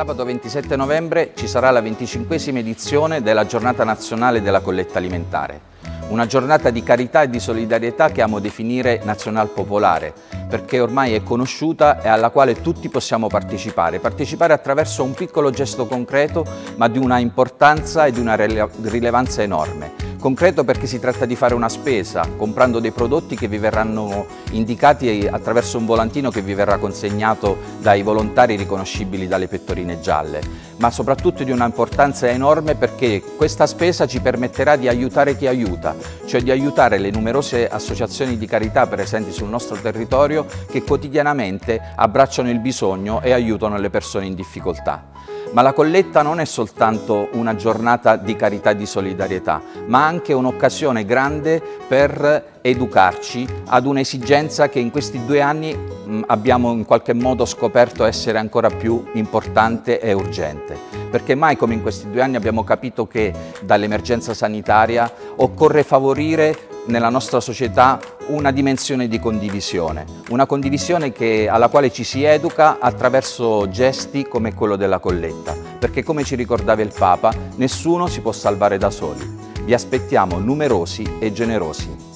Sabato 27 novembre ci sarà la 25esima edizione della Giornata Nazionale della Colletta Alimentare. Una giornata di carità e di solidarietà che amo definire nazional popolare, perché ormai è conosciuta e alla quale tutti possiamo partecipare. Partecipare attraverso un piccolo gesto concreto, ma di una importanza e di una rilevanza enorme. Concreto perché si tratta di fare una spesa, comprando dei prodotti che vi verranno indicati attraverso un volantino che vi verrà consegnato dai volontari riconoscibili dalle pettorine gialle, ma soprattutto di un'importanza enorme perché questa spesa ci permetterà di aiutare chi aiuta, cioè di aiutare le numerose associazioni di carità presenti sul nostro territorio che quotidianamente abbracciano il bisogno e aiutano le persone in difficoltà. Ma la colletta non è soltanto una giornata di carità e di solidarietà, ma anche un'occasione grande per educarci ad un'esigenza che in questi due anni mh, abbiamo in qualche modo scoperto essere ancora più importante e urgente. Perché mai come in questi due anni abbiamo capito che dall'emergenza sanitaria occorre favorire nella nostra società una dimensione di condivisione, una condivisione che, alla quale ci si educa attraverso gesti come quello della colletta, perché come ci ricordava il Papa, nessuno si può salvare da soli. Vi aspettiamo numerosi e generosi.